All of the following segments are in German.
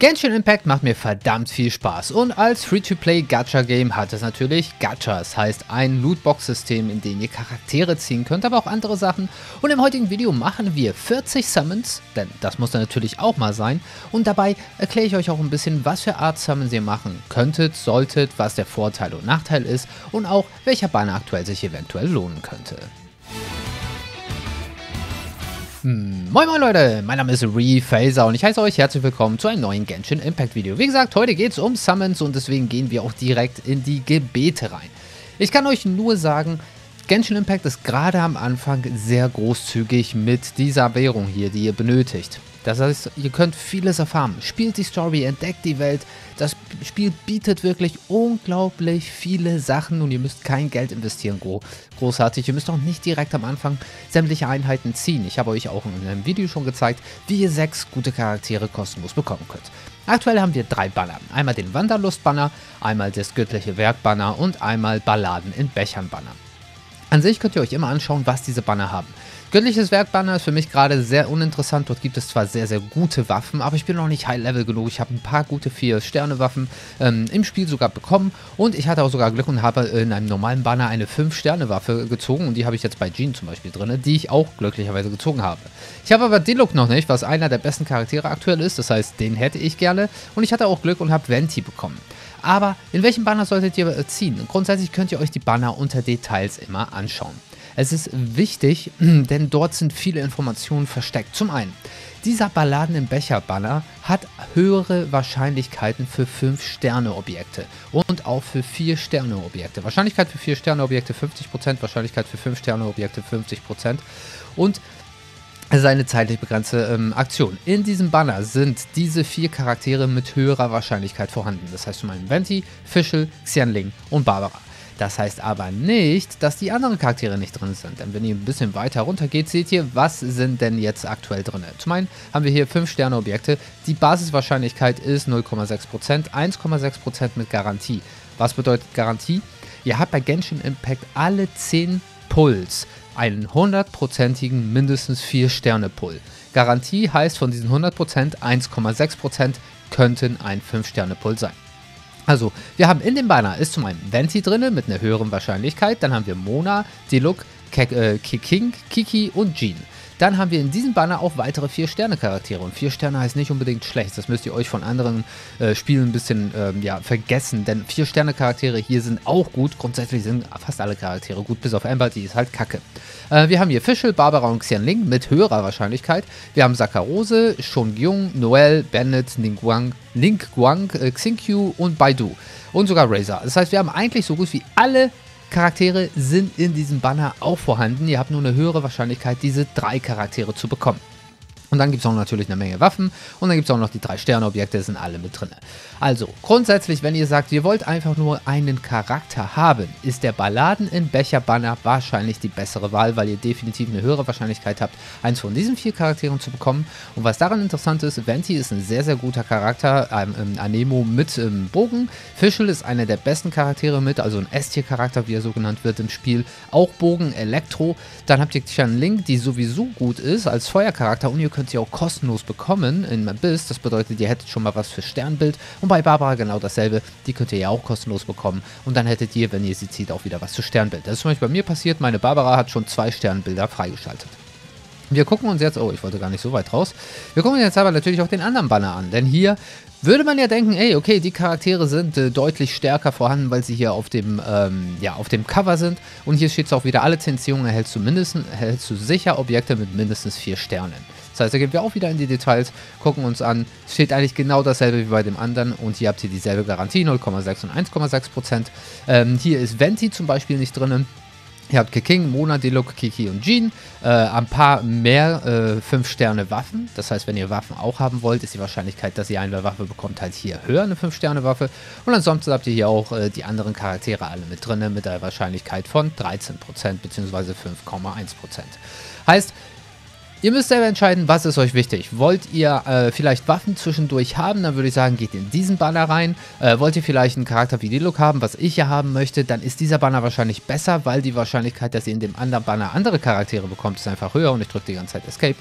Genshin Impact macht mir verdammt viel Spaß und als Free-to-Play Gacha-Game hat es natürlich Gachas, heißt ein Lootbox-System, in dem ihr Charaktere ziehen könnt, aber auch andere Sachen. Und im heutigen Video machen wir 40 Summons, denn das muss dann natürlich auch mal sein. Und dabei erkläre ich euch auch ein bisschen, was für Art Summons ihr machen könntet, solltet, was der Vorteil und Nachteil ist und auch welcher Banner aktuell sich eventuell lohnen könnte. Hm, moin moin Leute, mein Name ist Rephaser und ich heiße euch herzlich willkommen zu einem neuen Genshin Impact Video. Wie gesagt, heute geht es um Summons und deswegen gehen wir auch direkt in die Gebete rein. Ich kann euch nur sagen, Genshin Impact ist gerade am Anfang sehr großzügig mit dieser Währung hier, die ihr benötigt. Das heißt, ihr könnt vieles erfahren. Spielt die Story, entdeckt die Welt. Das Spiel bietet wirklich unglaublich viele Sachen und ihr müsst kein Geld investieren, großartig. Ihr müsst auch nicht direkt am Anfang sämtliche Einheiten ziehen. Ich habe euch auch in einem Video schon gezeigt, wie ihr sechs gute Charaktere kostenlos bekommen könnt. Aktuell haben wir drei Banner. Einmal den Wanderlust-Banner, einmal das göttliche Werk-Banner und einmal Balladen in Bechern-Banner. An sich könnt ihr euch immer anschauen, was diese Banner haben. Göttliches Werkbanner ist für mich gerade sehr uninteressant. Dort gibt es zwar sehr, sehr gute Waffen, aber ich bin noch nicht High-Level genug. Ich habe ein paar gute 4-Sterne-Waffen ähm, im Spiel sogar bekommen und ich hatte auch sogar Glück und habe in einem normalen Banner eine 5-Sterne-Waffe gezogen und die habe ich jetzt bei Jean zum Beispiel drin, die ich auch glücklicherweise gezogen habe. Ich habe aber Diluc noch nicht, was einer der besten Charaktere aktuell ist. Das heißt, den hätte ich gerne und ich hatte auch Glück und habe Venti bekommen. Aber in welchem Banner solltet ihr ziehen? Grundsätzlich könnt ihr euch die Banner unter Details immer anschauen. Es ist wichtig, denn dort sind viele Informationen versteckt. Zum einen, dieser Balladen im Becher-Banner hat höhere Wahrscheinlichkeiten für 5-Sterne-Objekte und auch für 4-Sterne-Objekte. Wahrscheinlichkeit für 4-Sterne-Objekte 50%, Wahrscheinlichkeit für 5-Sterne-Objekte 50%. Und es ist eine zeitlich begrenzte ähm, Aktion. In diesem Banner sind diese vier Charaktere mit höherer Wahrscheinlichkeit vorhanden. Das heißt zum einen Venti, Fischl, Xianling und Barbara. Das heißt aber nicht, dass die anderen Charaktere nicht drin sind. Denn wenn ihr ein bisschen weiter runter geht, seht ihr, was sind denn jetzt aktuell drin. Zum einen haben wir hier 5 Sterne Objekte. Die Basiswahrscheinlichkeit ist 0,6%, 1,6% mit Garantie. Was bedeutet Garantie? Ihr habt bei Genshin Impact alle 10 Pulls einen hundertprozentigen mindestens 4 Sterne Pull. Garantie heißt von diesen 100% 1,6% könnten ein 5 Sterne Pull sein. Also, wir haben in dem Banner ist zum einen Venti drin mit einer höheren Wahrscheinlichkeit, dann haben wir Mona, Diluc, äh, King, Kiki und Jean. Dann haben wir in diesem Banner auch weitere 4-Sterne-Charaktere. Und 4 Sterne heißt nicht unbedingt schlecht. Das müsst ihr euch von anderen äh, Spielen ein bisschen ähm, ja, vergessen. Denn 4-Sterne-Charaktere hier sind auch gut. Grundsätzlich sind fast alle Charaktere gut, bis auf Amber, die ist halt kacke. Äh, wir haben hier Fischl, Barbara und Xianling mit höherer Wahrscheinlichkeit. Wir haben Sakarose, Shongyung, Noel, Bennett, Ningguang, Link Guang, äh, Xinkyu und Baidu. Und sogar Razer. Das heißt, wir haben eigentlich so gut wie alle Charaktere sind in diesem Banner auch vorhanden. Ihr habt nur eine höhere Wahrscheinlichkeit, diese drei Charaktere zu bekommen. Und dann gibt es auch natürlich eine Menge Waffen und dann gibt es auch noch die drei Sterne-Objekte, sind alle mit drin. Also, grundsätzlich, wenn ihr sagt, ihr wollt einfach nur einen Charakter haben, ist der Balladen in Becher Banner wahrscheinlich die bessere Wahl, weil ihr definitiv eine höhere Wahrscheinlichkeit habt, eins von diesen vier Charakteren zu bekommen. Und was daran interessant ist, Venti ist ein sehr, sehr guter Charakter, ähm, ähm, Anemo mit ähm, Bogen. Fischl ist einer der besten Charaktere mit, also ein S-Tier-Charakter, wie er so genannt wird im Spiel. Auch Bogen, Elektro. Dann habt ihr Tian Ling, die sowieso gut ist als Feuercharakter und ihr könnt könnt ihr auch kostenlos bekommen in Abyss. Das bedeutet, ihr hättet schon mal was für Sternbild. Und bei Barbara genau dasselbe. Die könnt ihr ja auch kostenlos bekommen. Und dann hättet ihr, wenn ihr sie zieht, auch wieder was für Sternbild. Das ist zum Beispiel bei mir passiert. Meine Barbara hat schon zwei Sternbilder freigeschaltet. Wir gucken uns jetzt, oh, ich wollte gar nicht so weit raus. Wir gucken uns jetzt aber natürlich auch den anderen Banner an, denn hier würde man ja denken, ey, okay, die Charaktere sind äh, deutlich stärker vorhanden, weil sie hier auf dem, ähm, ja, auf dem Cover sind. Und hier steht es auch wieder, alle Tensionen erhältst du, mindestens, erhältst du sicher Objekte mit mindestens vier Sternen. Das heißt, da gehen wir auch wieder in die Details, gucken uns an. Es steht eigentlich genau dasselbe wie bei dem anderen und hier habt ihr dieselbe Garantie, 0,6 und 1,6% Ähm, hier ist Venti zum Beispiel nicht drin. Ihr habt King, Mona, Deluxe, Kiki und Jean. Äh, ein paar mehr 5-Sterne-Waffen. Das heißt, wenn ihr Waffen auch haben wollt, ist die Wahrscheinlichkeit, dass ihr eine Waffe bekommt, halt hier höher, eine 5-Sterne-Waffe. Und ansonsten habt ihr hier auch äh, die anderen Charaktere alle mit drin, mit der Wahrscheinlichkeit von 13% bzw. 5,1%. Heißt, Ihr müsst selber entscheiden, was ist euch wichtig. Wollt ihr äh, vielleicht Waffen zwischendurch haben, dann würde ich sagen, geht in diesen Banner rein. Äh, wollt ihr vielleicht einen Charakter wie Diluc haben, was ich ja haben möchte, dann ist dieser Banner wahrscheinlich besser, weil die Wahrscheinlichkeit, dass ihr in dem anderen Banner andere Charaktere bekommt, ist einfach höher und ich drücke die ganze Zeit Escape.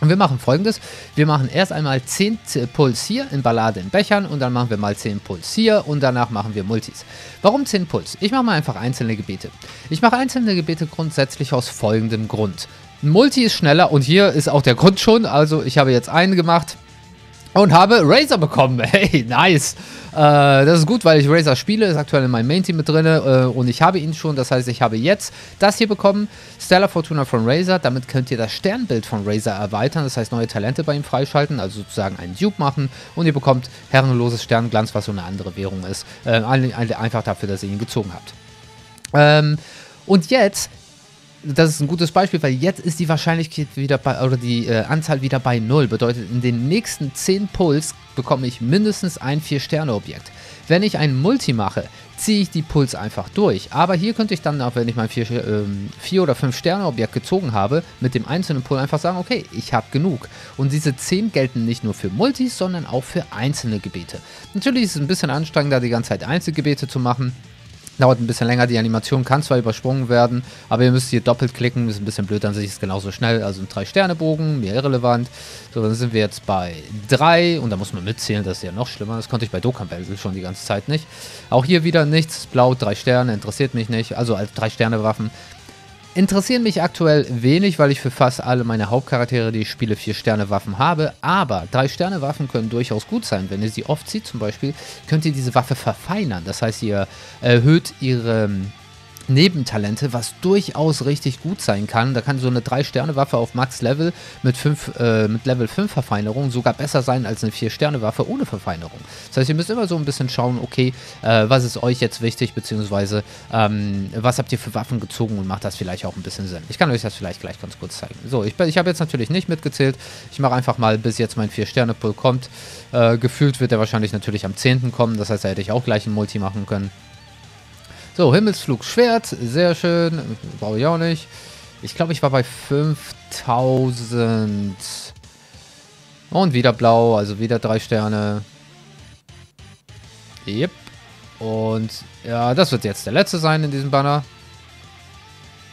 Und wir machen folgendes. Wir machen erst einmal 10 Puls hier in Ballade in Bechern und dann machen wir mal 10 Puls hier und danach machen wir Multis. Warum 10 Puls? Ich mache mal einfach einzelne Gebete. Ich mache einzelne Gebete grundsätzlich aus folgendem Grund. Multi ist schneller und hier ist auch der Grund schon. Also ich habe jetzt einen gemacht und habe Razer bekommen. Hey, nice. Äh, das ist gut, weil ich Razer spiele, ist aktuell in meinem Main-Team mit drin äh, und ich habe ihn schon. Das heißt, ich habe jetzt das hier bekommen, Stellar Fortuna von Razer. Damit könnt ihr das Sternbild von Razer erweitern, das heißt neue Talente bei ihm freischalten, also sozusagen einen Dupe machen und ihr bekommt herrenloses Sternglanz, was so eine andere Währung ist. Äh, einfach dafür, dass ihr ihn gezogen habt. Ähm, und jetzt das ist ein gutes Beispiel, weil jetzt ist die Wahrscheinlichkeit wieder bei, oder die äh, Anzahl wieder bei 0. Bedeutet, in den nächsten 10 Puls bekomme ich mindestens ein 4-Sterne-Objekt. Wenn ich einen Multi mache, ziehe ich die Puls einfach durch. Aber hier könnte ich dann auch, wenn ich mein 4 ähm, oder 5-Sterne-Objekt gezogen habe, mit dem einzelnen Pull einfach sagen, okay, ich habe genug. Und diese 10 gelten nicht nur für Multis, sondern auch für einzelne Gebete. Natürlich ist es ein bisschen anstrengender, die ganze Zeit Einzelgebete zu machen. Dauert ein bisschen länger, die Animation kann zwar übersprungen werden, aber ihr müsst hier doppelt klicken, ist ein bisschen blöd, dann sehe ich es genauso schnell. Also ein 3-Sterne-Bogen, mir irrelevant. So, dann sind wir jetzt bei 3 und da muss man mitzählen, das ist ja noch schlimmer. Das konnte ich bei Dokkan Battle schon die ganze Zeit nicht. Auch hier wieder nichts, blau, 3 Sterne, interessiert mich nicht. Also als 3-Sterne-Waffen interessieren mich aktuell wenig, weil ich für fast alle meine Hauptcharaktere, die ich spiele, 4-Sterne-Waffen habe. Aber 3-Sterne-Waffen können durchaus gut sein. Wenn ihr sie oft zieht zum Beispiel, könnt ihr diese Waffe verfeinern. Das heißt, ihr erhöht ihre Nebentalente, was durchaus richtig gut sein kann. Da kann so eine 3-Sterne-Waffe auf Max-Level mit, äh, mit Level 5 Verfeinerung sogar besser sein als eine 4-Sterne-Waffe ohne Verfeinerung. Das heißt, ihr müsst immer so ein bisschen schauen, okay, äh, was ist euch jetzt wichtig, beziehungsweise ähm, was habt ihr für Waffen gezogen und macht das vielleicht auch ein bisschen Sinn. Ich kann euch das vielleicht gleich ganz kurz zeigen. So, ich, ich habe jetzt natürlich nicht mitgezählt. Ich mache einfach mal, bis jetzt mein 4-Sterne-Pull kommt. Äh, gefühlt wird er wahrscheinlich natürlich am 10. kommen. Das heißt, da hätte ich auch gleich ein Multi machen können. So, Himmelsflug Schwert, sehr schön. Brauche ich auch nicht. Ich glaube, ich war bei 5000. Und wieder blau, also wieder drei Sterne. Yep. Und ja, das wird jetzt der letzte sein in diesem Banner.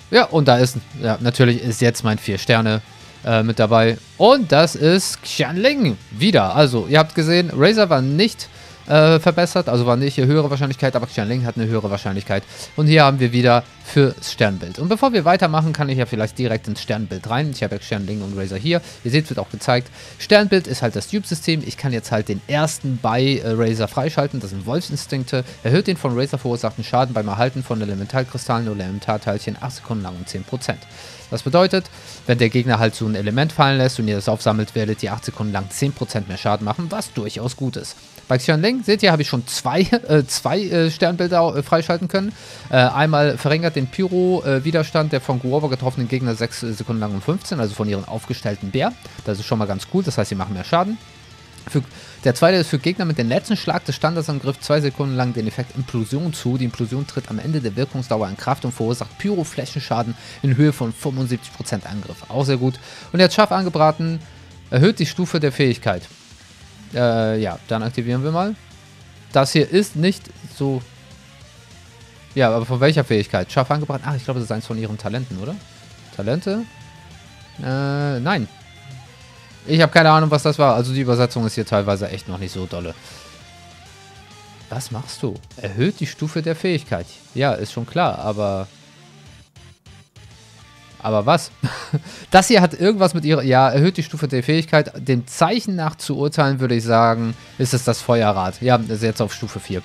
Ja, und da ist, ja, natürlich ist jetzt mein 4 Sterne äh, mit dabei. Und das ist Xianling wieder. Also, ihr habt gesehen, Razer war nicht äh, verbessert. Also war nicht eine höhere Wahrscheinlichkeit, aber Xianling hat eine höhere Wahrscheinlichkeit. Und hier haben wir wieder fürs Sternbild. Und bevor wir weitermachen, kann ich ja vielleicht direkt ins Sternbild rein. Ich habe ja Xianling und Razer hier. Ihr seht, wird auch gezeigt. Sternbild ist halt das Dupe-System. Ich kann jetzt halt den ersten bei äh, Razer freischalten. Das sind Wolfsinstinkte. Erhöht den von Razer verursachten Schaden beim Erhalten von Elementalkristallen oder Elementarteilchen 8 Sekunden lang um 10%. Das bedeutet, wenn der Gegner halt so ein Element fallen lässt und ihr das aufsammelt, werdet ihr 8 Sekunden lang 10% mehr Schaden machen, was durchaus gut ist. Bei Xianling, seht ihr, habe ich schon zwei, äh, zwei äh, Sternbilder äh, freischalten können. Äh, einmal verringert den Pyro-Widerstand der von Guoba getroffenen Gegner 6 äh, Sekunden lang um 15, also von ihren aufgestellten Bär. Das ist schon mal ganz cool, das heißt, sie machen mehr Schaden. Für, der zweite ist für Gegner mit dem letzten Schlag des Standardsangriffs zwei Sekunden lang den Effekt Implosion zu. Die Implosion tritt am Ende der Wirkungsdauer in Kraft und verursacht Pyro-Flächenschaden in Höhe von 75% Angriff. Auch sehr gut. Und jetzt scharf angebraten, erhöht die Stufe der Fähigkeit. Äh, ja, dann aktivieren wir mal. Das hier ist nicht so... Ja, aber von welcher Fähigkeit? Scharf angebraten? Ach, ich glaube, das ist eins von ihren Talenten, oder? Talente? Äh, nein. Ich habe keine Ahnung, was das war. Also die Übersetzung ist hier teilweise echt noch nicht so dolle. Was machst du? Erhöht die Stufe der Fähigkeit. Ja, ist schon klar, aber... Aber was? das hier hat irgendwas mit ihrer... Ja, erhöht die Stufe der Fähigkeit. Dem Zeichen nach zu urteilen, würde ich sagen, ist es das Feuerrad. Ja, das ist jetzt auf Stufe 4.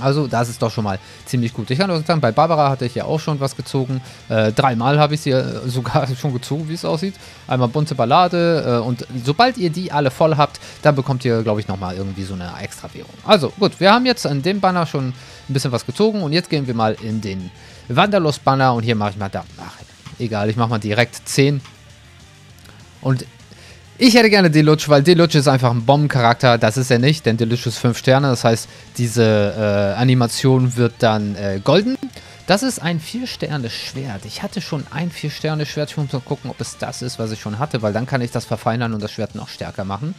Also das ist doch schon mal ziemlich gut. Ich kann auch sagen, bei Barbara hatte ich ja auch schon was gezogen. Äh, dreimal habe ich sie äh, sogar schon gezogen, wie es aussieht. Einmal bunte Ballade äh, und sobald ihr die alle voll habt, dann bekommt ihr, glaube ich, nochmal irgendwie so eine extra Währung. Also gut, wir haben jetzt an dem Banner schon ein bisschen was gezogen und jetzt gehen wir mal in den Wanderlos-Banner und hier mache ich mal da. Ach, egal, ich mache mal direkt 10. Und ich hätte gerne Deluxe, weil Deluxe ist einfach ein Bombencharakter. Das ist er nicht, denn Deluxe ist 5 Sterne. Das heißt, diese äh, Animation wird dann äh, golden. Das ist ein 4-Sterne-Schwert. Ich hatte schon ein 4-Sterne-Schwert. Ich muss mal gucken, ob es das ist, was ich schon hatte, weil dann kann ich das verfeinern und das Schwert noch stärker machen.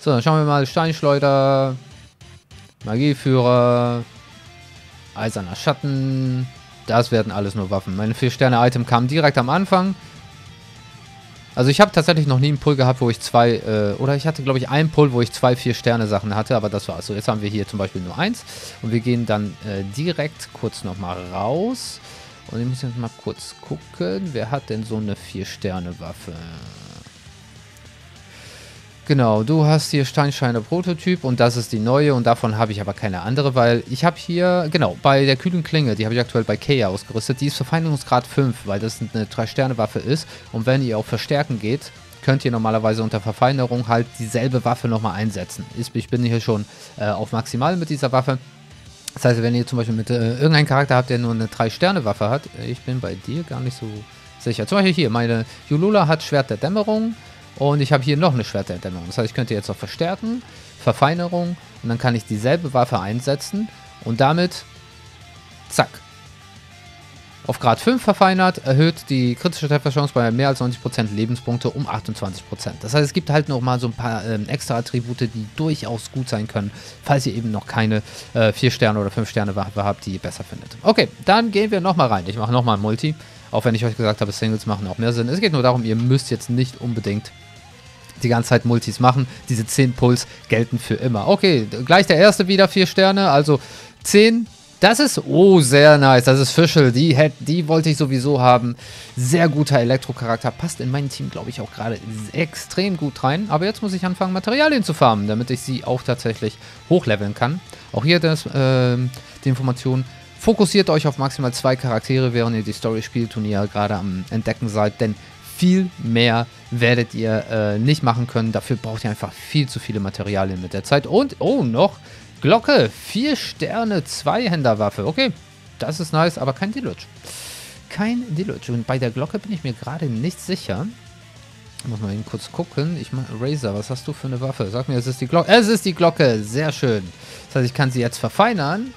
So, dann schauen wir mal. Steinschleuder, Magieführer, Eiserner Schatten. Das werden alles nur Waffen. Meine 4-Sterne-Item kam direkt am Anfang. Also ich habe tatsächlich noch nie einen Pull gehabt, wo ich zwei, äh, oder ich hatte glaube ich einen Pull, wo ich zwei Vier-Sterne-Sachen hatte, aber das war's. So, jetzt haben wir hier zum Beispiel nur eins und wir gehen dann äh, direkt kurz nochmal raus. Und ich muss jetzt mal kurz gucken, wer hat denn so eine Vier-Sterne-Waffe? Genau, du hast hier Steinscheiner Prototyp und das ist die neue und davon habe ich aber keine andere, weil ich habe hier, genau, bei der kühlen Klinge, die habe ich aktuell bei Kea ausgerüstet, die ist Verfeinerungsgrad 5, weil das eine 3-Sterne-Waffe ist und wenn ihr auf Verstärken geht, könnt ihr normalerweise unter Verfeinerung halt dieselbe Waffe nochmal einsetzen. Ich bin hier schon äh, auf Maximal mit dieser Waffe. Das heißt, wenn ihr zum Beispiel mit äh, irgendeinem Charakter habt, der nur eine 3-Sterne-Waffe hat, ich bin bei dir gar nicht so sicher. Zum Beispiel hier, meine Julula hat Schwert der Dämmerung, und ich habe hier noch eine Schwerterdämmerung. Das heißt, ich könnte jetzt auf Verstärken, Verfeinerung und dann kann ich dieselbe Waffe einsetzen und damit, zack, auf Grad 5 verfeinert, erhöht die kritische Trefferchance bei mehr als 90% Lebenspunkte um 28%. Das heißt, es gibt halt noch mal so ein paar ähm, extra Attribute, die durchaus gut sein können, falls ihr eben noch keine äh, 4 Sterne oder 5 Sterne Waffe habt, die ihr besser findet. Okay, dann gehen wir nochmal rein. Ich mache nochmal ein Multi, auch wenn ich euch gesagt habe, Singles machen auch mehr Sinn. Es geht nur darum, ihr müsst jetzt nicht unbedingt die ganze Zeit Multis machen. Diese 10 Puls gelten für immer. Okay, gleich der erste wieder 4 Sterne, also 10. Das ist, oh, sehr nice. Das ist Fischl. Die, die wollte ich sowieso haben. Sehr guter Elektro-Charakter. Passt in mein Team, glaube ich, auch gerade extrem gut rein. Aber jetzt muss ich anfangen, Materialien zu farmen, damit ich sie auch tatsächlich hochleveln kann. Auch hier das, äh, die Information. Fokussiert euch auf maximal zwei Charaktere, während ihr die Story spielt und ihr gerade am Entdecken seid. Denn viel mehr werdet ihr äh, nicht machen können. Dafür braucht ihr einfach viel zu viele Materialien mit der Zeit. Und, oh, noch Glocke. Vier Sterne, Zweihänderwaffe. Okay, das ist nice, aber kein Deluge. Kein Deluge. Und bei der Glocke bin ich mir gerade nicht sicher. Ich muss mal eben kurz gucken. Ich mach, Razer, was hast du für eine Waffe? Sag mir, es ist die Glocke. Es ist die Glocke. Sehr schön. Das heißt, ich kann sie jetzt verfeinern.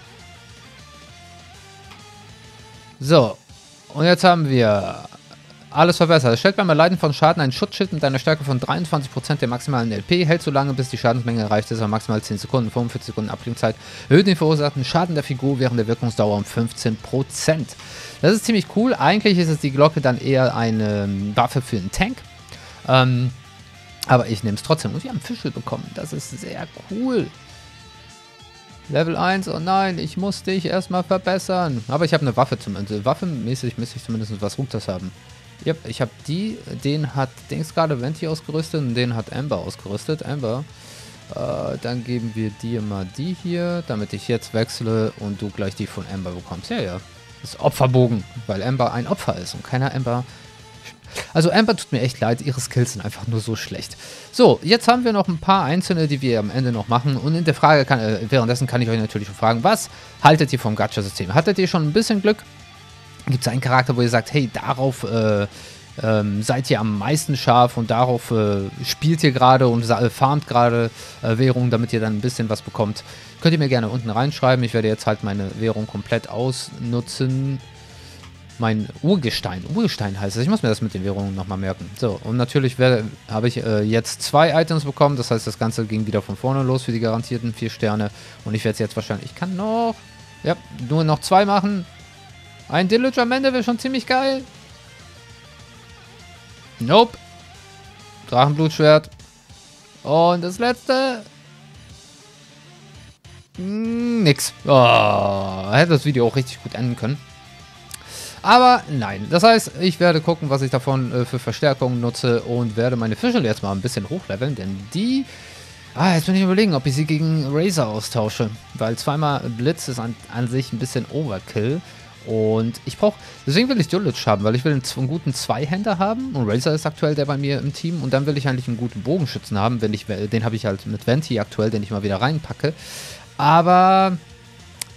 So. Und jetzt haben wir alles verbessert. Es stellt beim Erleiden von Schaden ein Schutzschild mit einer Stärke von 23% der maximalen LP, hält so lange, bis die Schadensmenge erreicht ist, aber maximal 10 Sekunden, 45 Sekunden Abklingzeit, erhöht den verursachten Schaden der Figur während der Wirkungsdauer um 15%. Das ist ziemlich cool. Eigentlich ist es die Glocke dann eher eine ähm, Waffe für einen Tank. Ähm, aber ich nehme es trotzdem. Und wir haben Fische bekommen. Das ist sehr cool. Level 1, oh nein, ich muss dich erstmal verbessern. Aber ich habe eine Waffe zumindest. Waffenmäßig müsste ich zumindest was Gutes haben. Yep, ich habe die, den hat Dings gerade Venti ausgerüstet und den hat Amber ausgerüstet. Amber, äh, dann geben wir dir mal die hier, damit ich jetzt wechsle und du gleich die von Amber bekommst. Ja, ja. Das ist Opferbogen, weil Amber ein Opfer ist und keiner Amber... Also Amber tut mir echt leid, ihre Skills sind einfach nur so schlecht. So, jetzt haben wir noch ein paar einzelne, die wir am Ende noch machen. Und in der Frage, kann, äh, währenddessen kann ich euch natürlich fragen, was haltet ihr vom Gacha-System? Hattet ihr schon ein bisschen Glück? Gibt es einen Charakter, wo ihr sagt, hey, darauf äh, ähm, seid ihr am meisten scharf und darauf äh, spielt ihr gerade und farmt gerade äh, Währung, damit ihr dann ein bisschen was bekommt. Könnt ihr mir gerne unten reinschreiben. Ich werde jetzt halt meine Währung komplett ausnutzen. Mein Urgestein. Urgestein heißt es. Ich muss mir das mit den Währungen nochmal merken. So, und natürlich habe ich äh, jetzt zwei Items bekommen. Das heißt, das Ganze ging wieder von vorne los für die garantierten vier Sterne. Und ich werde es jetzt wahrscheinlich... Ich kann noch... Ja, nur noch zwei machen. Ein Deluge am Ende wäre schon ziemlich geil. Nope. Drachenblutschwert. Und das letzte. Hm, nix. Oh, hätte das Video auch richtig gut enden können. Aber nein. Das heißt, ich werde gucken, was ich davon äh, für Verstärkungen nutze und werde meine Fische jetzt mal ein bisschen hochleveln, denn die... Ah, jetzt bin ich überlegen, ob ich sie gegen Razer austausche. Weil zweimal Blitz ist an, an sich ein bisschen Overkill. Und ich brauche, deswegen will ich Dulich haben, weil ich will einen, einen guten Zweihänder haben. Und Razer ist aktuell der bei mir im Team. Und dann will ich eigentlich einen guten Bogenschützen haben. Wenn ich, den habe ich halt mit Venti aktuell, den ich mal wieder reinpacke. Aber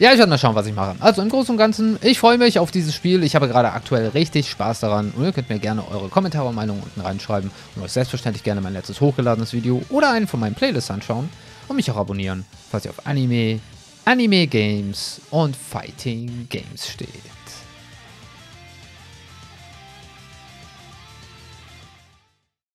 ja, ich werde mal schauen, was ich mache. Also im Großen und Ganzen, ich freue mich auf dieses Spiel. Ich habe gerade aktuell richtig Spaß daran. Und ihr könnt mir gerne eure Kommentare und Meinungen unten reinschreiben. Und euch selbstverständlich gerne mein letztes hochgeladenes Video oder einen von meinen Playlists anschauen. Und mich auch abonnieren, falls ihr auf Anime, Anime Games und Fighting Games steht.